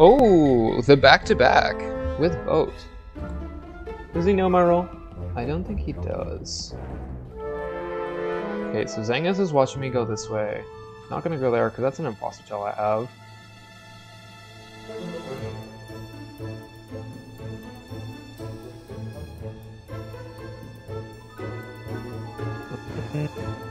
Oh, the back-to-back with boat. Does he know my role? I don't think he does. Okay, so Zangus is watching me go this way. Not gonna go there because that's an imposter gel I have.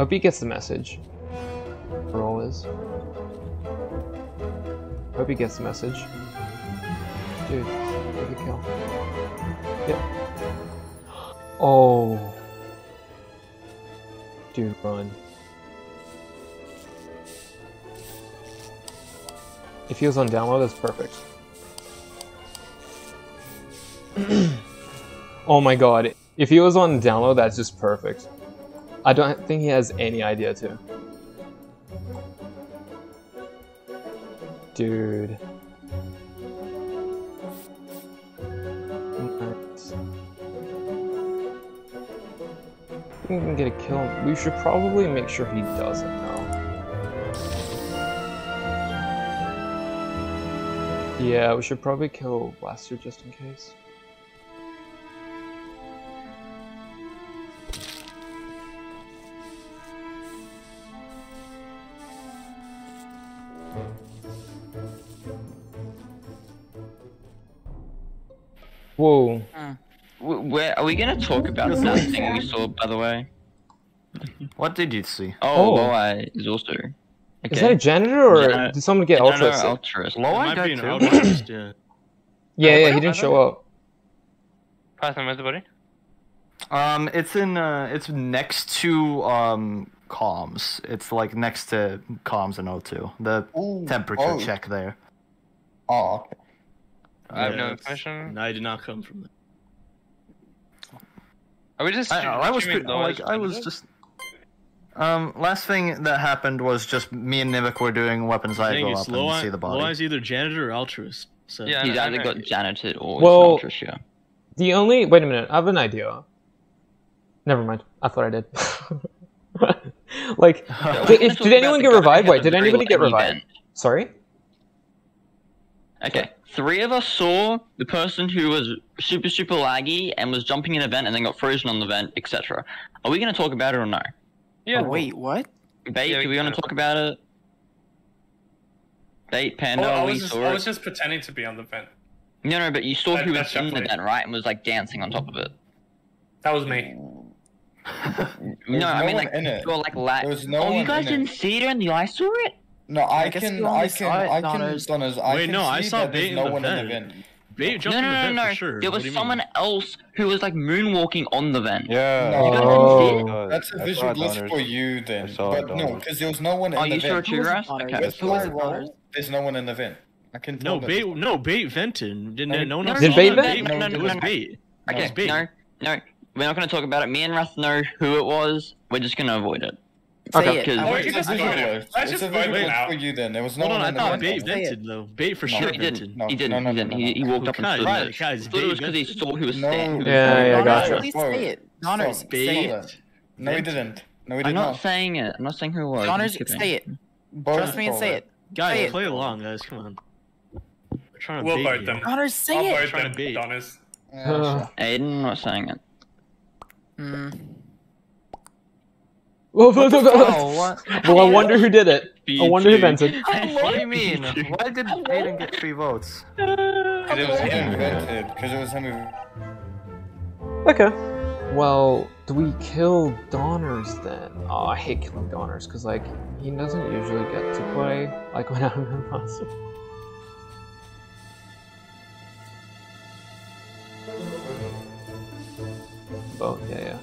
Hope he gets the message. Roll is. Hope he gets the message. Dude, take a kill. Yep. Oh. Dude, run. If he was on download, that's perfect. oh my god. If he was on download, that's just perfect. I don't think he has any idea too. Dude. We can get a kill. We should probably make sure he doesn't know. Yeah, we should probably kill Blaster just in case. Whoa. Where are we gonna talk about that thing we saw, by the way? What did you see? Oh, Oh. Low is also. Okay. Is that a janitor or Janitor- did someone get no, no, ultra? sick? Ultras. Low It I might got be too. outpost, yeah. Yeah, yeah, he didn't show up. Python, where's the body? Um, it's in uh, it's next to um comms. It's like next to comms and O2. The Ooh, temperature oh. check there. Oh, okay. I have no Yeah, information. And I did not come from there. Are we just? I, I was streaming pretty, Low like I was just. Um, last thing that happened was just me and Nivik were doing weapons. I Thing go is, up and Low see the body. is either janitor or altruist. So Yeah. He's either got janitor or Well- well, ultras, yeah. The only wait a minute, I have an idea. Never mind. I thought I did. like, We're did, if, did anyone get revived? Wait, did anybody get revived? event. Sorry. Okay, three of us saw the person who was super super laggy and was jumping an event and then got frozen on the vent, etc. Are we gonna talk about it or no? Yeah. Oh, wait, what? Bait, Yeah, we do we want to talk about it? Bait, Panda, Oh, I we was just, I was just pretending to be on the vent. No, no, but you saw That- who that's was in the vent, right? And was like dancing on top of it. That was me. No, no I mean like in it. you were like la- There was no Oh, one you guys didn't see it and the I saw it. No, I, I can, I can, I can, Donners. Donners, I Wait, can no, I saw that bait in no the one in the vent. vent. Bait No, jumped no, in the no, vent no. for sure. There was someone mean? else who was like moonwalking on the vent. Yeah. No. You guys didn't see it? That's a I visual glitch for you then. I saw But no, because there was no one oh, in Oh, the you saw it vent. too, Russ? Donners? Okay. With Who was it, my Donners? roll, there's no one in the vent. I can tell No, that. bait. No, bait vented. Didn't No, no one no, else Did saw bait that? vent? No, no, It no, was no. bait. It was Okay, bait. no, no. We're not going to talk about it. Me and Russ know who it was. We're just going to avoid it. Say Okay. it. Because- I want you It's a just visual vote it. glitch. It's just a vote visual it glitch out. for you then. There was no Hold on, I in the thought vent. bait Say it. vented though. Bait for No, sure No, he didn't. vented. No, he didn't. no, no, he didn't. no, he, no, he no. walked up and Guys, stood guys, there. guys, Thought it was because he vented. saw who was No. there. Yeah, yeah, gotcha. At least Whoa. say it. Donners, say it. No, he didn't. No, he didn't. I'm not not. saying it. I'm not saying who it was. I'm Donners, say it. Trust me and say it. Say Guys, it. play along, guys. Come on. We're trying to We'll bait vote them. Donners, say it. I'll it. Trying to them, bait. Donners. Yeah. Aiden, I'm not saying it. Hmm. Well, Oh, what? I wonder who did it. I wonder who vented. What do you mean? Why did Aiden get three votes? Because it was He him. invented, because it was him who... Okay. Well, do we kill Donners then? Oh, I hate killing Donners because like he doesn't usually get to play like when I'm impossible. Oh yeah, yeah.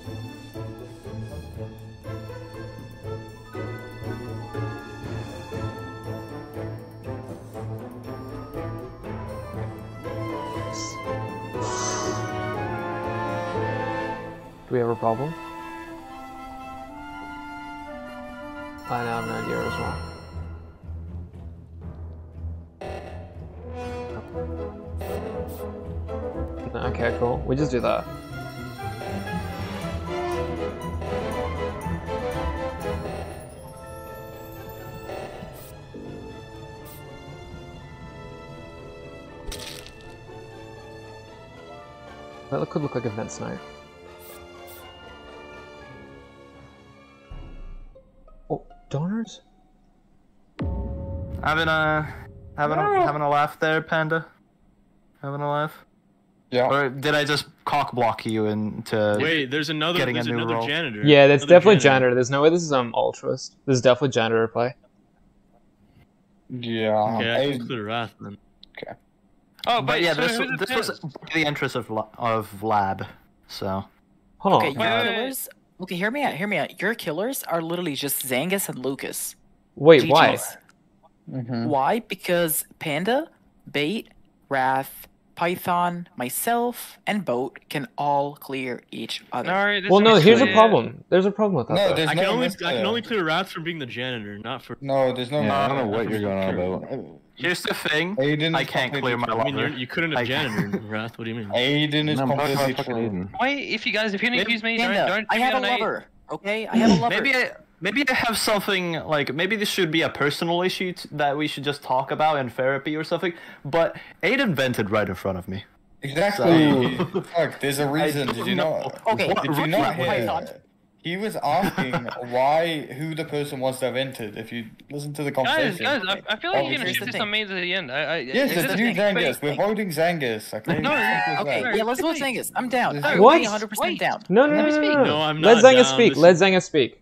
Do we have a problem? I now have an idea as well. Okay, cool. We just do that. That could look like a vent snipe. Donors? Having a having a having a laugh there, Panda. Having a laugh. Yeah. Or did I just cock block you into? Wait, there's another. Getting a new another role. janitor. Yeah, that's Another definitely janitor. There's no way this is um altruist. This is definitely janitor play. Yeah. Okay, I I- clear Wrath then. Oh, But wait, yeah, so this who's this was the interest of of lab. So Hold on. Okay, Wait, wait, wait. killers. Okay, hear me out. Hear me out. Your killers are literally just Zangus and Lucas. Wait, why? GGs. Mhm. Why? Because Panda, Bait, Wrath, Python, myself, and Boat can all clear each other. No, this Well, no. is Here's a problem. There's a problem with that. No, there's I no can only I can only clear rats from being the janitor, not for. No, there's no. Yeah, I don't know what you're going on about. here's the thing. Aiden I can't clear my true. I mean, you're, lover. you couldn't I- have janitor Wrath. What do you mean? Aiden is No, completely about true. Aiden. Wait, if you guys, if you're gonna accuse me, don't, Panda, don't I give me have a a lover. Okay, I have a lover. Maybe I maybe I have something like maybe this should be a personal issue t- that we should just talk about in therapy or something. But Aiden vented right in front of me. Exactly. Fuck, there's a reason. Did you know. not? Okay, Did you not hear? He was asking why, who the person was that entered. If you listen to the conversation. guys, I, I feel like you're gonna Obviously. shift this on me to the end. I, I, Yes, it's this- you, thing. Zangus. We're Wait, voting Zangus. Okay. No, Simple as Okay, yeah, let's vote Wait. Zangus. I'm down. I'm What? 100% Wait. down. No, no, Let no, me no, speak. no. No, I'm not Let not Zangus down. speak. Let is- Zangus speak.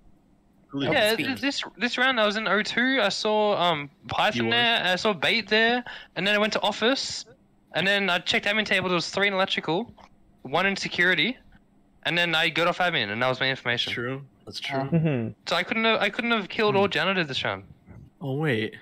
Let Yeah, th- this this round I was in O2. I saw um Python You there. I saw Bait there, and then I went to office, and then I checked admin table. There was three in electrical, one in security, and then I got off admin, and that was my That's information. true. That's true. Mhm. So I couldn't have I couldn't have killed all janitor this round. Oh wait.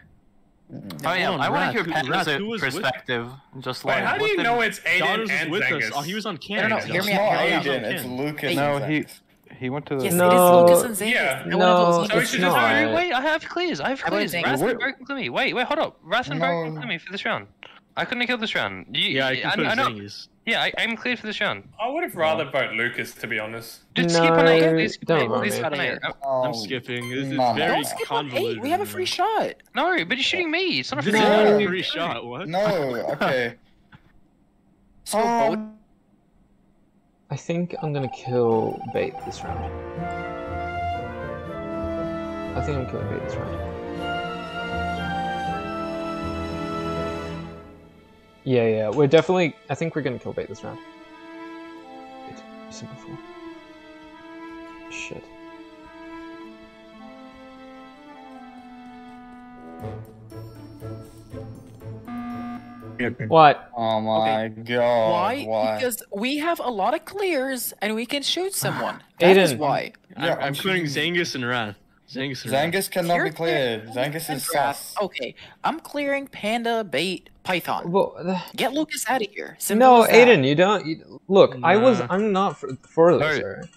Oh yeah, on, I want to hear who- Panda's Wrath, who was with- perspective. Just Wait, like how do you know it's Aiden and with Zangus? us. Oh, he was on No, camera. no, It's hear me not out, hear me out. Aiden, it's Okay. Lucas. No, and he Zangus. He went to the. Yes, No, it is Lucas and Zangus. yeah. I No, vote So it's not. No, wait, I have clears. I have I wouldn't clears. think- Wrath and Bert can clear me. Wait, wait, hold up. Wrath and Bert No. can clear me for this round. I couldn't have killed this round. You, Yeah, I can I, I know. Zangus. Yeah, I, I'm cleared for this round. I would have rather vote Lucas, to be honest. Just skip on No, eight. Please skip don't on eight. vote Please skip on eight. Uh, I'm Oh, skipping. This is no. very Don't skip on convoluted. eight. We have a free shot. No, but he's shooting me. It's not a free is shot. a free shot. What? No, okay. So vote. I think I'm gonna kill Bait this round. I think I'm killing Bait this round. Yeah, yeah, we're definitely. I think we're gonna kill Bait this round. Said. Shit. What? Oh my god. Why? Why? Because we have a lot of clears and we can shoot someone. That is Aiden. why. I'm, Yeah, I'm I'm clearing shooting- Zangus and Wrath. Zangus and Wrath. Zangus cannot You're be cleared. Zangus is sus. Okay, I'm clearing Panda, Bait, Python. Well, the- Get Lucas out of here. Simple no. Aiden, you don't. You, look, I was. I'm not for, for this.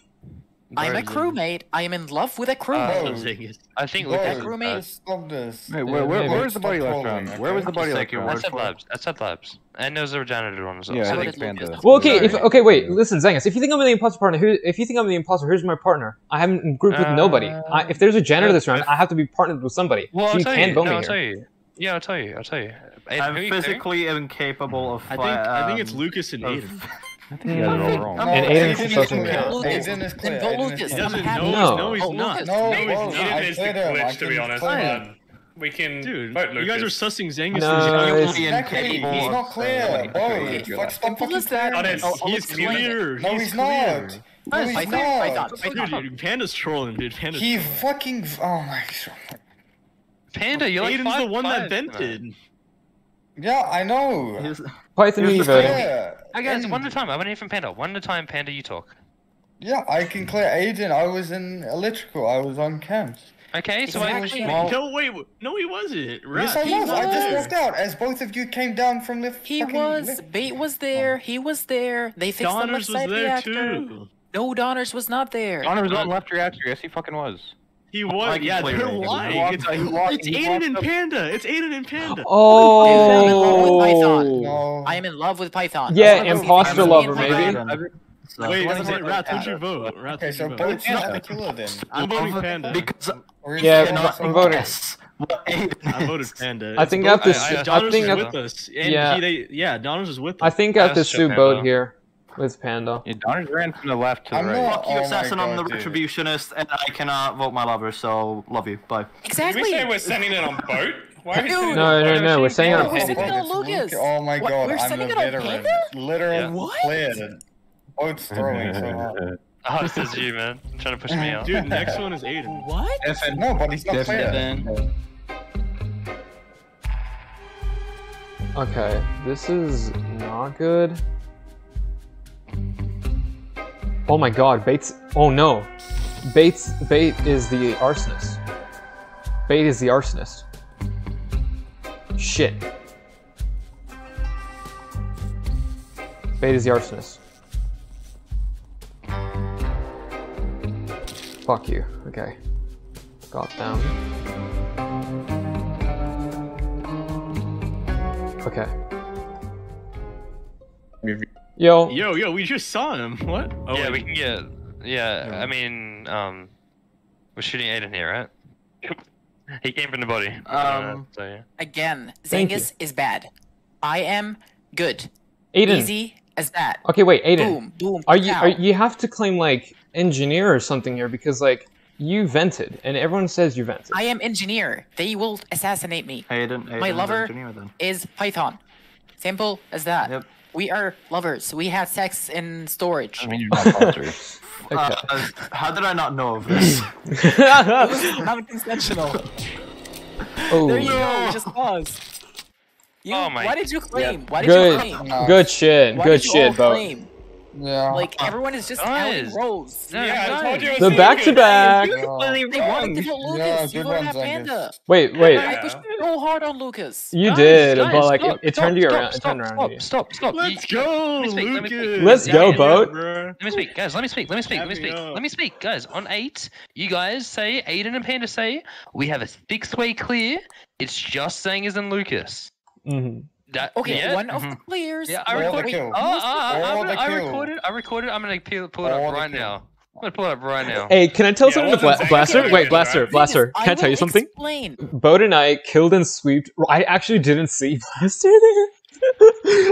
Hey. sir. I'm a crewmate. I am in love with a Uh, crewmate. Oh. Zangus. I think Bro, Lucas. crewmate. just stop this. Wait, where, where, maybe. where was the body left trolling, round? Where was the body left take your I round? said for it. labs. I said labs. And there's a janitor on as well. Yeah, So I did think Panda. Well, okay. If okay, wait. Listen, Zangus. If you think I'm the imposter partner, who? If you think I'm the imposter, who's my partner? I haven't grouped with nobody. I, if there's a janitor this round, I have to be partnered with somebody. Well, so I'll you tell can you. vote No, me I'll here. tell you. Yeah, I'll tell you. I'll tell you. I'm are you clearing? physically incapable of. I think I think it's um, Lucas and of- Aiden. I think you guys are all wrong. No, And Aiden's Aiden is supposed to clear. be- Lucas. Aiden is Then clear. vote Aiden is Lucas. He clear. I'm doesn't happy. know. No. No, he's Oh, not. Lucas. No, no, bro, he's not. I Aiden is the cleared him. I glitch, to be can honest. clear him. man. We can Dude, vote Lucas. you guys are sussing Zangus No, and it's- Zangus. Equally Exactly. incapable He's of- not clear. Okay, Bro, okay, fuck, okay. stop Simple fucking as that. clearing. Honest, I'll- I'll He's explain it. clear. No, he's he's clear. not. No, Guys, he's I thought- I not. thought- I thought- Dude, dude, Panda's trolling, dude. Panda's He trolling. fucking. Oh my god. Panda, you're like Aiden's five, the one that five, vented. Yeah, I know. He's- Python Here's me the Hey guys, And- one at a time. I want to hear from Panda. One at a time, Panda, you talk. Yeah, I can clear Aiden. I was in electrical. I was on camps. Okay, so I was Exactly. No, wait, no, he wasn't. Yes, I Rat, he was. I just was. walked out as both of you came down from the. He was. lift. Bait was there. Oh. He was there. They fixed the left was side there reactor. too. No, Donners was not there. Donners was on left reactor. Yes, he fucking was. He was. Like, yeah, they're wait, he lying. walked- It's, he walked- it's Aiden and up- Panda. It's Aiden and Panda. Oh. Python. Oh. No. I am in love with Python. Yeah, That's imposter lover, maybe. So- Wait, What is is it it? Rat? Who'd you vote? Rat, Okay, so you vote? Boat's not the killer then. I'm voting Panda. Because Or Yeah, I'm not I'm voting. guess I voted. Panda. I think both- I have to I- I- I think I was with us. And yeah. he, they, yeah, Donner's was with us. I think I have to sue Panda. boat here with Panda. Yeah, Donner's ran from the left to the I'm right. not- Fuck you, Oh my assassin. I'm the dude. retributionist, and I cannot vote my lover. So love you. Bye. Did Exactly. we say we're sending it on boat? Why are we Dude. sending it No, no, no, we're saying No, on we're sending it on Luke- Lucas. Oh my What? god, We're I'm sending a it on veteran. Panda? Literal Yeah. What? cleared it. Boat's throwing so hard. Oh, this is you, man. You're trying to push me out. Dude, next one is Aiden. What? No, but he's not clear. Okay, this is not good. Oh my god, Bates. Oh no. Bates. Bait is the arsonist. Bait is the arsonist. Shit. Bait is the arsonist. Fuck you. Okay. Got them. Okay. Yo. Yo, yo, we just saw him. What? Oh, yeah, wait. we can get. Yeah, I mean, um, we're shooting Aiden here, right? he came from the body. Um, so, yeah. Again, Zangus is bad. I am good. Aiden. Easy as that. Okay, wait, Aiden. Boom, boom. Are you pow. are, you have to claim like engineer or something here because like you vented and everyone says you vented. I am engineer. They will assassinate me. Aiden, Aiden My lover engineer, then. is Python. Simple as that. Yep. We are lovers. We have sex in storage. I mean, you're not Buster. Uh, uh, how did I not know of this? Non-consensual. oh, There you go. Just pause. You, Oh my- Why did you claim? Why did good, you claim? No. good shit, Why good did shit, Bo. claim? Yeah. Like everyone is just Guys. counting rows. No, Yeah, I told you it The back to back. Yeah. They wanted to vote Lucas. Yeah, you good voted one, at Panda. Wait, wait. I pushed so hard on Lucas. You Guys, did, guys, but like stop, it, it stop, turned you stop, around. It Stop, turned around stop, to you. stop, stop. Let's You- go, let me speak, let Lucas. speak. Let's Yeah, go, yeah, boat. Let me speak, guys. Let me speak. Let me speak. Let me speak. Let me speak, guys. On eight, you guys say Aiden and Panda say we have a six-way clear. It's just Zangus and Lucas. hmm That Okay, yeah. one of mhm. the players. Yeah, I recorded. kills. Oh, oh, oh, I'm the gonna- I kills. recorded. I recorded. I'm gonna pull, pull it All up the right kills. now. I'm gonna pull it up right now. Hey, can I tell Yeah, something to Bla- Blaster? Wait, right? Blaster, Blaster. I Can I tell you something? Explain. Boat and I killed and sweeped. I actually didn't see Blaster there.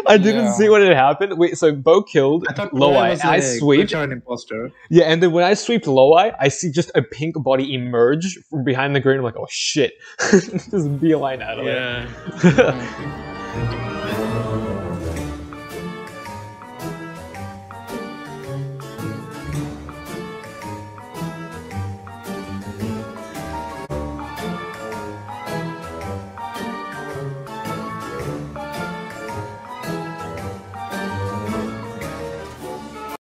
I didn't Yeah. see what had happened. Wait, so Bo killed I Loweye. I sweeped. imposter. Yeah, and then when I sweeped Loweye, I see just a pink body emerge from behind the green. I'm like, oh shit. just beeline out of Yeah. it.